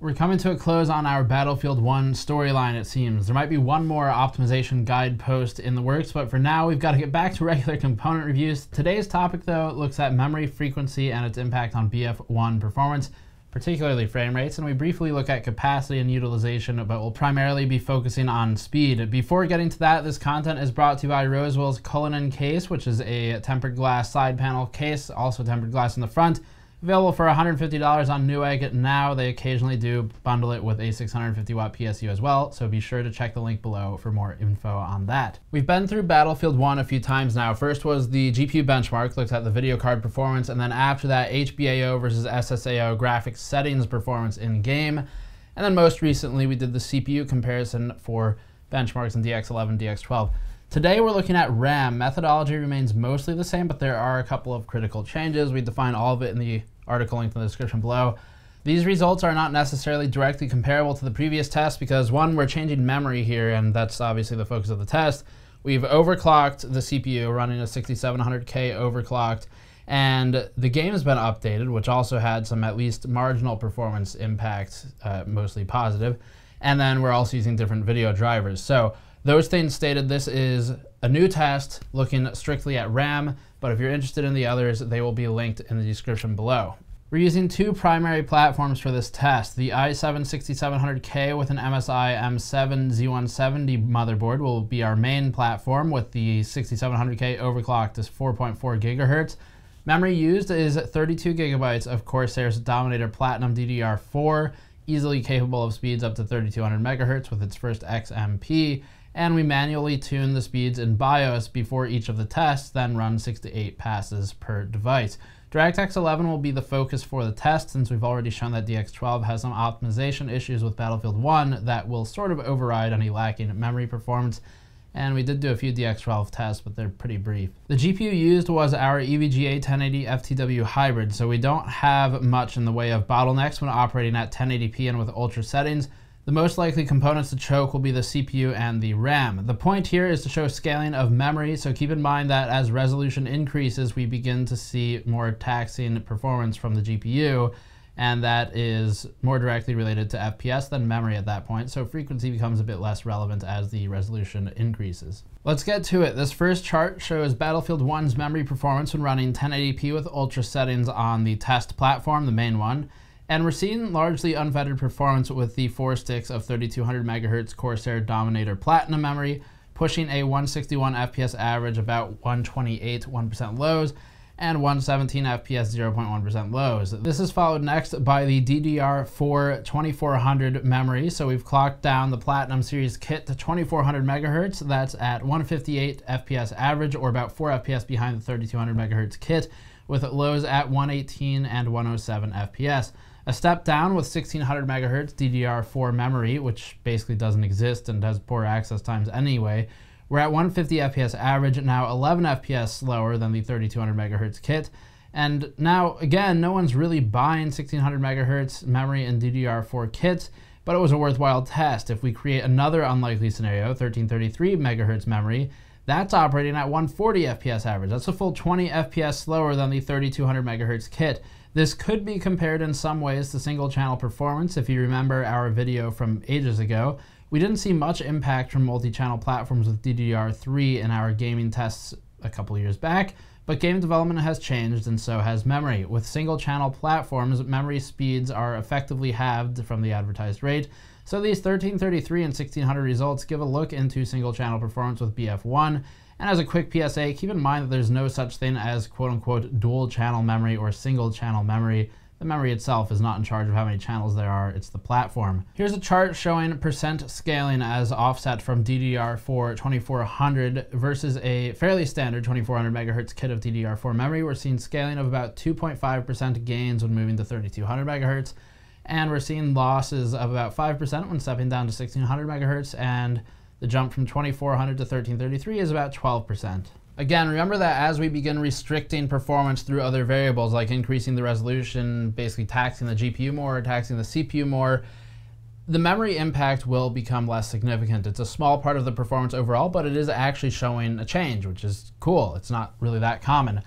We're coming to a close on our Battlefield 1 storyline, it seems. There might be one more optimization guide post in the works, but for now, we've got to get back to regular component reviews. Today's topic, though, looks at memory frequency and its impact on BF1 performance, particularly frame rates, and we briefly look at capacity and utilization, but we'll primarily be focusing on speed. Before getting to that, this content is brought to you by Rosewill's Cullinan case, which is a tempered glass side panel case, also tempered glass in the front. Available for $150 on Newegg now. They occasionally do bundle it with a 650 watt PSU as well, so be sure to check the link below for more info on that. We've been through Battlefield 1 a few times now. First was the GPU benchmark, looked at the video card performance, and then after that, HBAO versus SSAO graphics settings performance in game. And then most recently, we did the CPU comparison for benchmarks in DX11, DX12. Today we're looking at RAM. Methodology remains mostly the same, but there are a couple of critical changes. We define all of it in the article linked in the description below. These results are not necessarily directly comparable to the previous test because one, we're changing memory here, and that's obviously the focus of the test. We've overclocked the CPU, running a 6700K overclocked, and the game has been updated, which also had some at least marginal performance impact, uh, mostly positive. And then we're also using different video drivers. So those things stated, this is a new test looking strictly at RAM, but if you're interested in the others, they will be linked in the description below. We're using two primary platforms for this test. The i7-6700K with an MSI M7 Z170 motherboard will be our main platform with the 6700K overclocked to 4.4 gigahertz. Memory used is 32 gigabytes of Corsair's Dominator Platinum DDR4, easily capable of speeds up to 3200 megahertz with its first XMP, and we manually tune the speeds in BIOS before each of the tests, then run 6 to 8 passes per device. DirectX 11 will be the focus for the test since we've already shown that DX12 has some optimization issues with Battlefield 1 that will sort of override any lacking memory performance. And we did do a few DX12 tests, but they're pretty brief. The GPU used was our EVGA 1080 FTW hybrid, so we don't have much in the way of bottlenecks when operating at 1080p and with ultra settings. The most likely components to choke will be the CPU and the RAM. The point here is to show scaling of memory, so keep in mind that as resolution increases, we begin to see more taxing performance from the GPU, and that is more directly related to FPS than memory at that point, so frequency becomes a bit less relevant as the resolution increases. Let's get to it. This first chart shows Battlefield 1's memory performance when running 1080p with ultra settings on the test platform, the main one. And we're seeing largely unfettered performance with the four sticks of 3200 megahertz Corsair Dominator Platinum memory, pushing a 161 FPS average about 128 1% lows and 117 FPS 0.1% lows. This is followed next by the DDR4 2400 memory. So we've clocked down the Platinum Series kit to 2400 megahertz. That's at 158 FPS average or about 4 FPS behind the 3200 megahertz kit with lows at 118 and 107 FPS. A step down with 1600 megahertz DDR4 memory, which basically doesn't exist and has poor access times anyway. We're at 150 FPS average, now 11 FPS slower than the 3200 megahertz kit. And now, again, no one's really buying 1600 megahertz memory and DDR4 kits, but it was a worthwhile test. If we create another unlikely scenario, 1333 megahertz memory, that's operating at 140 FPS average. That's a full 20 FPS slower than the 3200 megahertz kit. This could be compared in some ways to single channel performance. If you remember our video from ages ago, we didn't see much impact from multi-channel platforms with DDR3 in our gaming tests a couple years back, but game development has changed and so has memory. With single channel platforms, memory speeds are effectively halved from the advertised rate. So these 1333 and 1600 results give a look into single channel performance with BF1 and as a quick PSA, keep in mind that there's no such thing as quote unquote dual channel memory or single channel memory. The memory itself is not in charge of how many channels there are, it's the platform. Here's a chart showing percent scaling as offset from DDR4 2400 versus a fairly standard 2400 megahertz kit of DDR4 memory. We're seeing scaling of about 2.5% gains when moving to 3200 megahertz, and we're seeing losses of about 5% when stepping down to 1600 megahertz, and the jump from 2400 to 1333 is about 12%. Again, remember that as we begin restricting performance through other variables, like increasing the resolution, basically taxing the GPU more, taxing the CPU more, the memory impact will become less significant. It's a small part of the performance overall, but it is actually showing a change, which is cool. It's not really that common.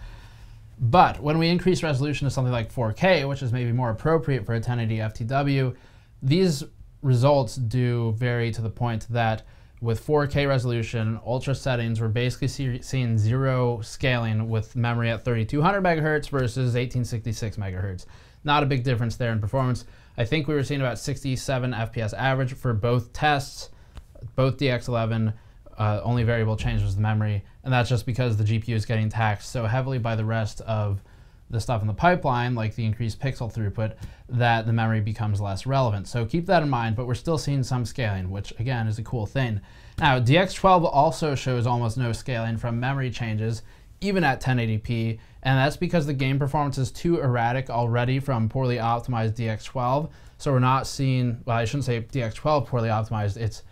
But when we increase resolution to something like 4K, which is maybe more appropriate for a 1080 FTW, these results do vary to the point that with 4K resolution, ultra settings, we're basically see, seeing zero scaling with memory at 3200 megahertz versus 1866 megahertz. Not a big difference there in performance. I think we were seeing about 67 FPS average for both tests, both DX11. Uh, only variable change was the memory, and that's just because the GPU is getting taxed so heavily by the rest of the stuff in the pipeline, like the increased pixel throughput, that the memory becomes less relevant. So keep that in mind, but we're still seeing some scaling, which again is a cool thing. Now, DX12 also shows almost no scaling from memory changes, even at 1080p, and that's because the game performance is too erratic already from poorly optimized DX12. So we're not seeing, well, I shouldn't say DX12 poorly optimized, it's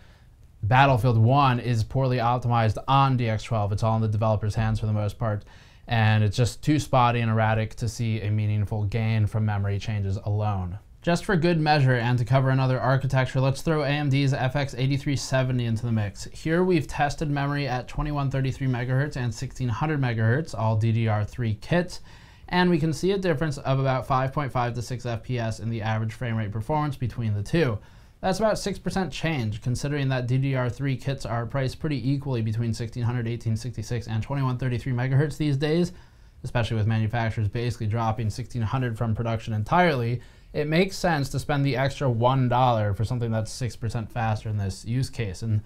Battlefield 1 is poorly optimized on DX12. It's all in the developer's hands for the most part and it's just too spotty and erratic to see a meaningful gain from memory changes alone. Just for good measure and to cover another architecture, let's throw AMD's FX 8370 into the mix. Here we've tested memory at 2133 MHz and 1600 MHz, all DDR3 kits, and we can see a difference of about 5.5 to 6 FPS in the average frame rate performance between the two. That's about 6% change, considering that DDR3 kits are priced pretty equally between 1600, 1866, and 2133 megahertz these days, especially with manufacturers basically dropping 1600 from production entirely. It makes sense to spend the extra $1 for something that's 6% faster in this use case. And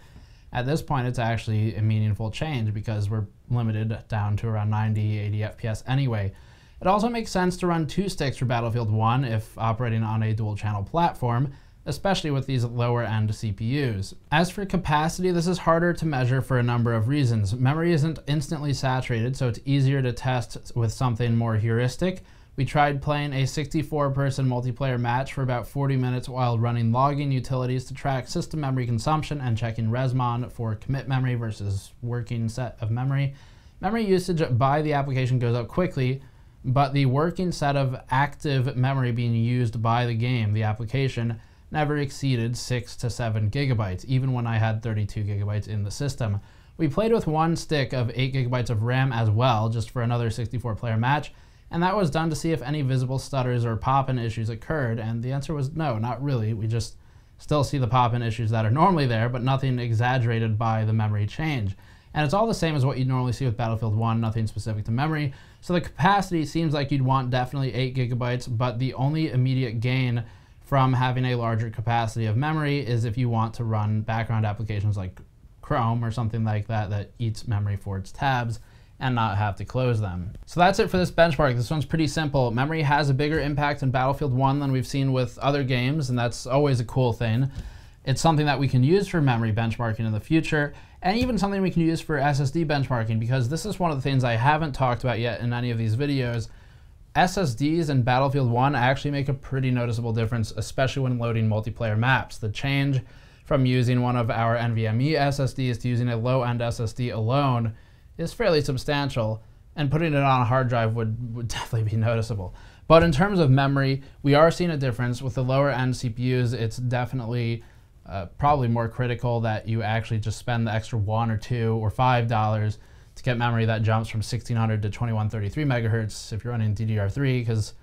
at this point, it's actually a meaningful change because we're limited down to around 90, 80 FPS anyway. It also makes sense to run two sticks for Battlefield 1 if operating on a dual channel platform especially with these lower end CPUs. As for capacity, this is harder to measure for a number of reasons. Memory isn't instantly saturated, so it's easier to test with something more heuristic. We tried playing a 64 person multiplayer match for about 40 minutes while running logging utilities to track system memory consumption and checking Resmon for commit memory versus working set of memory. Memory usage by the application goes up quickly, but the working set of active memory being used by the game, the application, never exceeded 6 to 7 gigabytes, even when I had 32 gigabytes in the system. We played with one stick of 8 gigabytes of RAM as well, just for another 64 player match, and that was done to see if any visible stutters or pop-in issues occurred, and the answer was no, not really. We just still see the pop-in issues that are normally there, but nothing exaggerated by the memory change. And it's all the same as what you'd normally see with Battlefield 1, nothing specific to memory. So the capacity seems like you'd want definitely 8 gigabytes, but the only immediate gain from having a larger capacity of memory is if you want to run background applications like Chrome or something like that that eats memory for its tabs and not have to close them. So that's it for this benchmark. This one's pretty simple. Memory has a bigger impact in Battlefield 1 than we've seen with other games, and that's always a cool thing. It's something that we can use for memory benchmarking in the future, and even something we can use for SSD benchmarking, because this is one of the things I haven't talked about yet in any of these videos, SSDs in Battlefield 1 actually make a pretty noticeable difference, especially when loading multiplayer maps. The change from using one of our NVMe SSDs to using a low-end SSD alone is fairly substantial, and putting it on a hard drive would, would definitely be noticeable. But in terms of memory, we are seeing a difference. With the lower end CPUs, it's definitely uh, probably more critical that you actually just spend the extra one or two or five dollars to get memory that jumps from 1600 to 2133 megahertz if you're running DDR3 because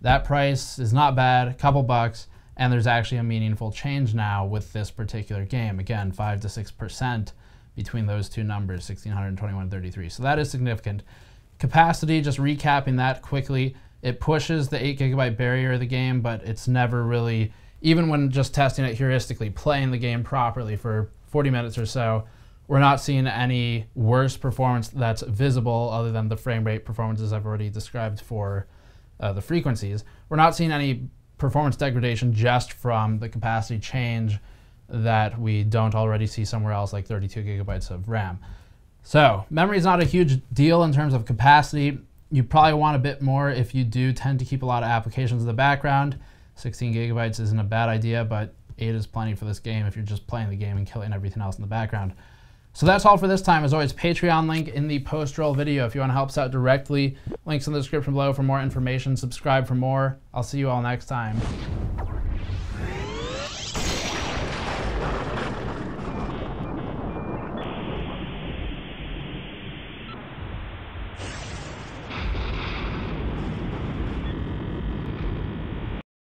that price is not bad, a couple bucks, and there's actually a meaningful change now with this particular game. Again, 5 to 6% between those two numbers, 1600 and 2133. So that is significant. Capacity, just recapping that quickly, it pushes the 8 gigabyte barrier of the game, but it's never really, even when just testing it heuristically, playing the game properly for 40 minutes or so, we're not seeing any worse performance that's visible other than the frame rate performances I've already described for uh, the frequencies. We're not seeing any performance degradation just from the capacity change that we don't already see somewhere else, like 32 gigabytes of RAM. So memory is not a huge deal in terms of capacity. You probably want a bit more if you do tend to keep a lot of applications in the background. 16 gigabytes isn't a bad idea, but 8 is plenty for this game if you're just playing the game and killing everything else in the background. So that's all for this time. As always, Patreon link in the post-roll video if you want to help us out directly. Links in the description below for more information. Subscribe for more. I'll see you all next time.